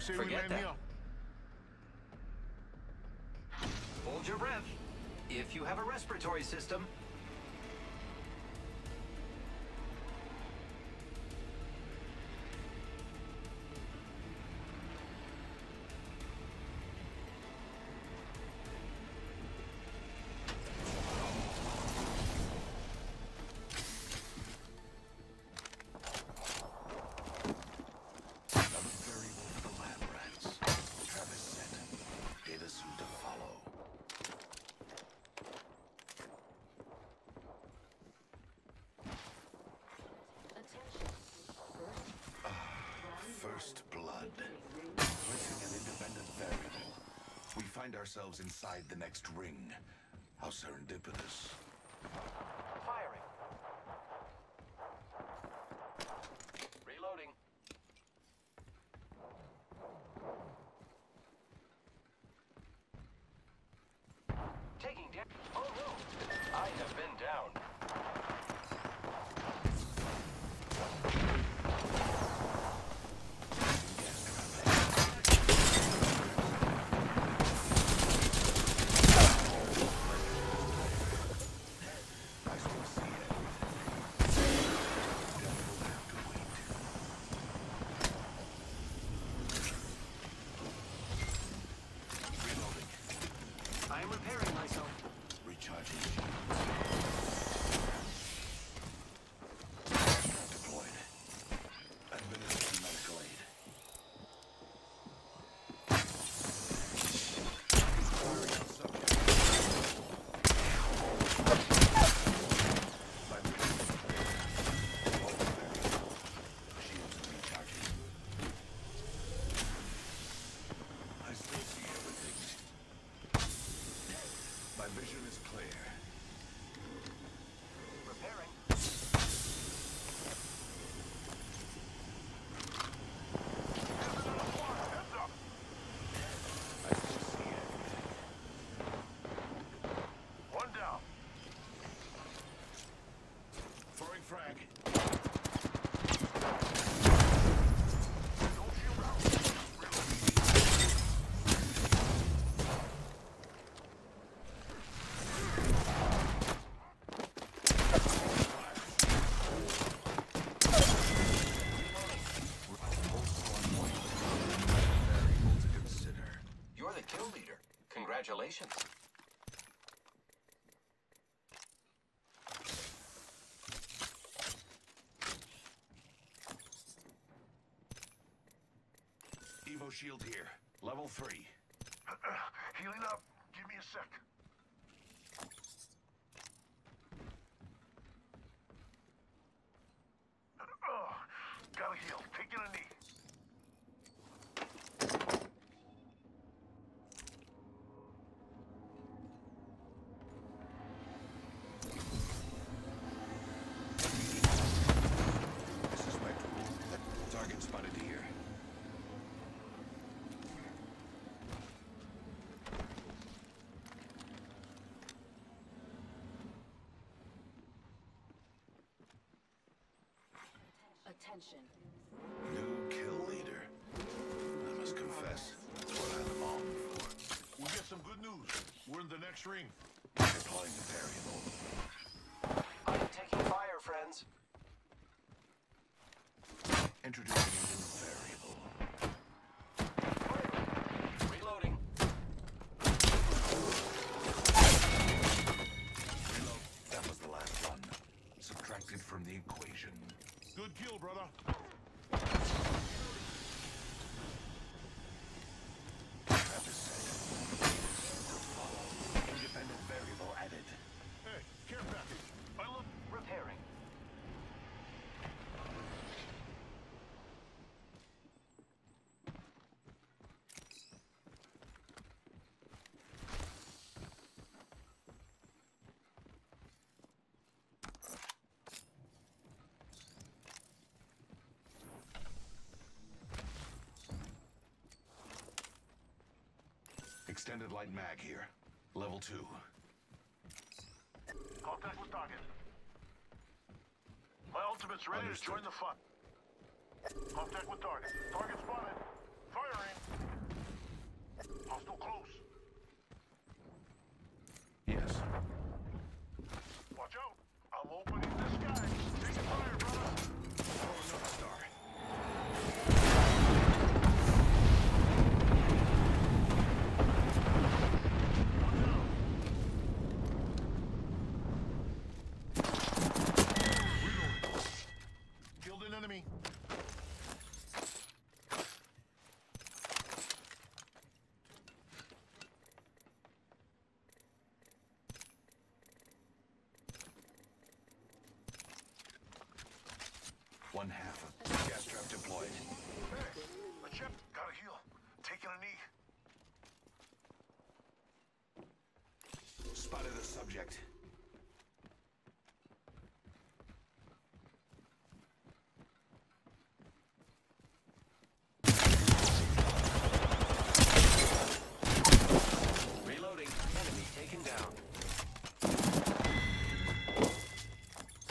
say Forget that. Hold your breath. If you have a respiratory system, find ourselves inside the next ring. How serendipitous. firing. Reloading. Taking damage. Oh no! I have been down. I still see everything. Devil have to wait. Reloading. I am repairing myself. Recharging shields. Deployed. Administering medical aid. Firing on subject. Vibration. All variable. Shields recharging. I still see everything. My vision is clear. Repairing. I still see everything. One down. Throwing frag. Don't shield out. Variable to consider. You're kill leader. Congratulations. Evo shield here. Level three. Healing up. Give me a sec. Oh, gotta heal. Taking a knee. Suspect. Target spotted here. Attention. New kill leader. I must confess, that's what I long for. We get some good news. We're in the next ring. Deploying the variable. I am taking fire, friends. Introducing a new variable. Reloading. Reload. That was the last one. Subtracted from the equation. Good kill, brother. Extended light mag here. Level 2. Contact with target. My ultimate's ready Understood. to join the fun. Contact with target. Target spotted. Firing. Hostile close. Yes. Watch out. I'm open. One half. Gas trap deployed. Hey, a chip. Gotta heal. Taking a knee. Spotted the subject.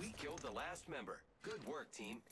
We killed the last member. Good work, team.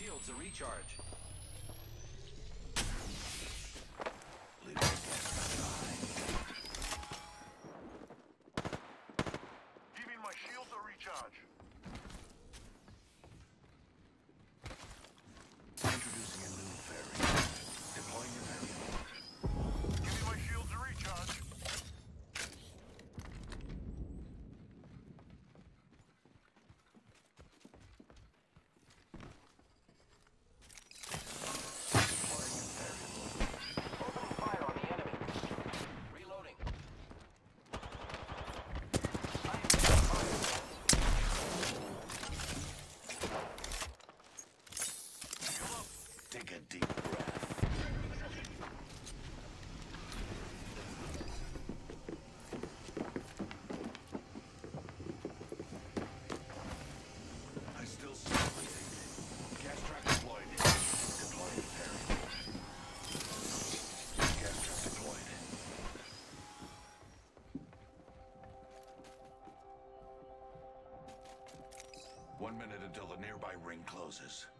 shields are recharge. houses.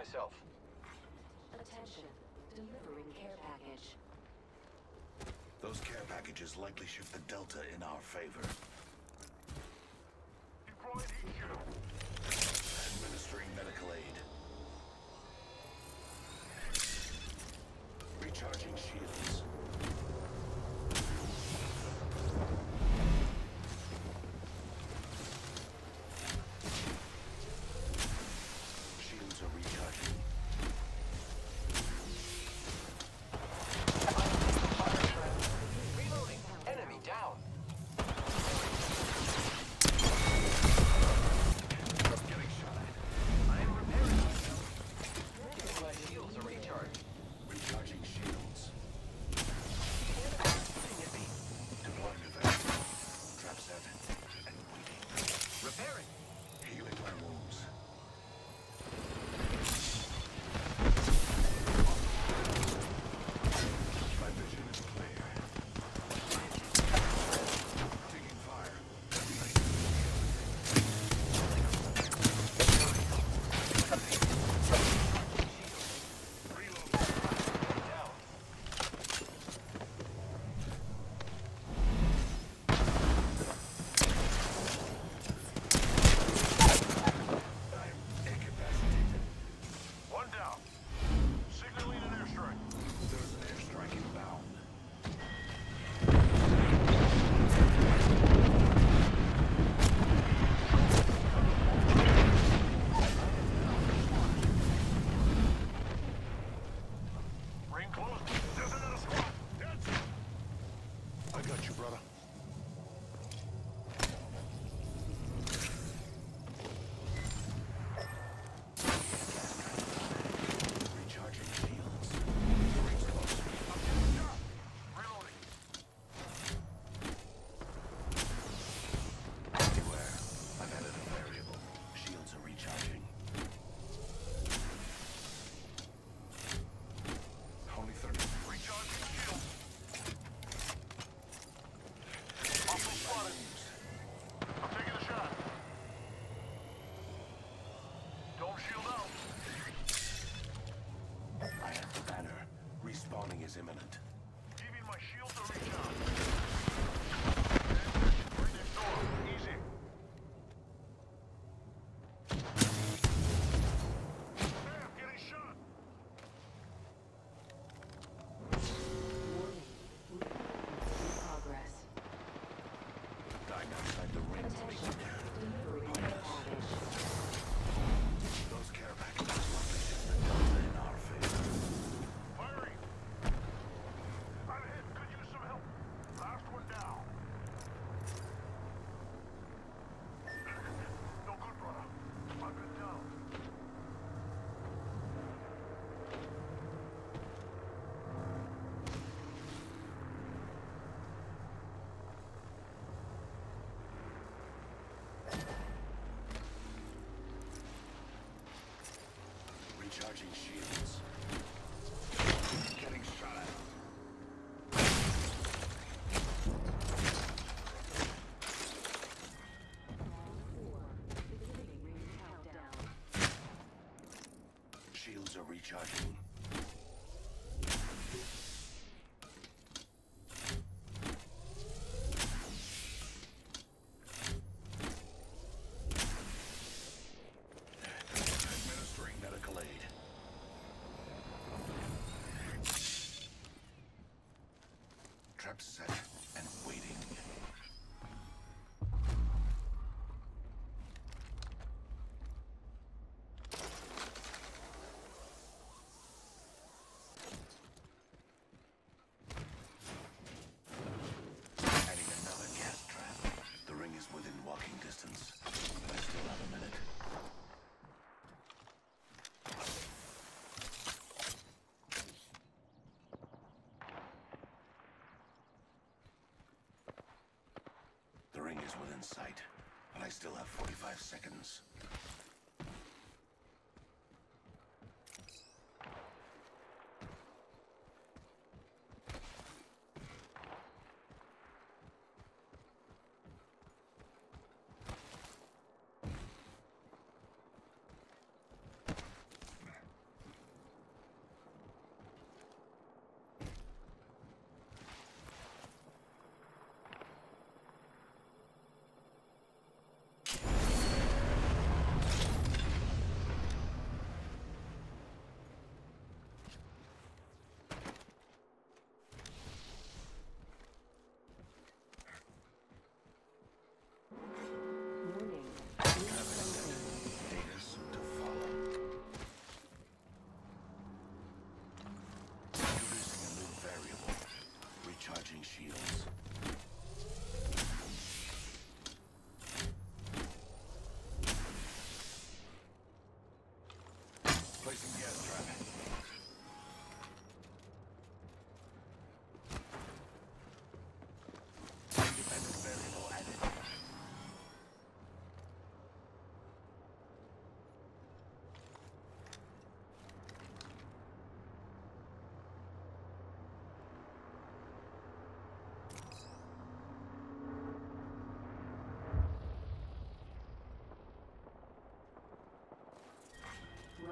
myself. Attention. Delivering care package. Those care packages likely shift the Delta in our favor. imminent. Recharging shields. Getting shot at. Shields are recharging. upset. is within sight, but I still have 45 seconds.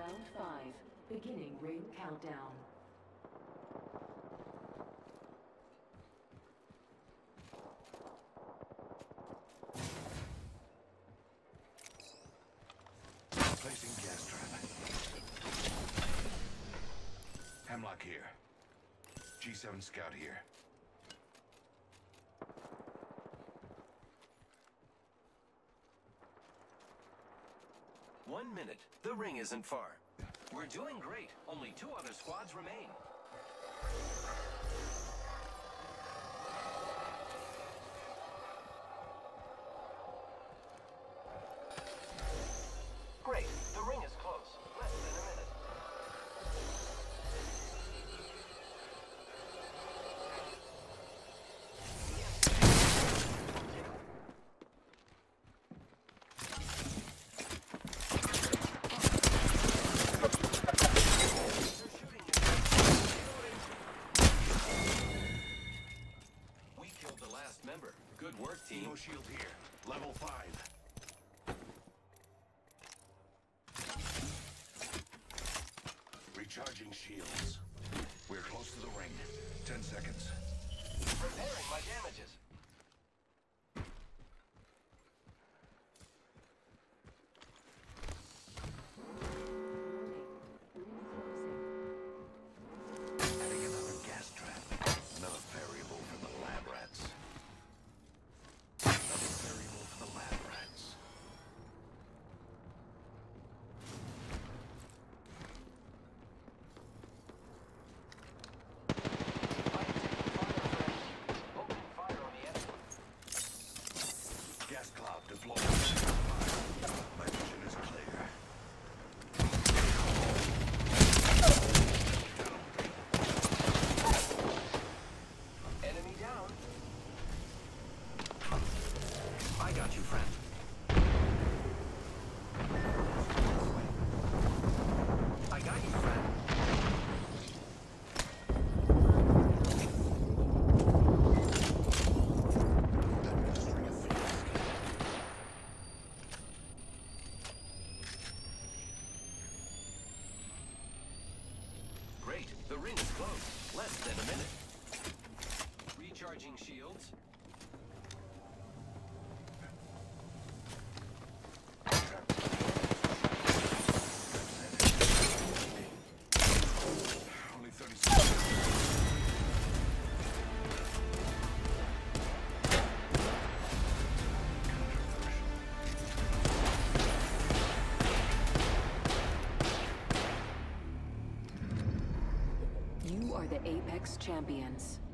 Round 5, beginning ring countdown. Placing gas trap. Hemlok here. G7 scout here. One minute. The ring isn't far. We're doing great. Only two other squads remain. seconds. Repairing my damages. Apex Champions.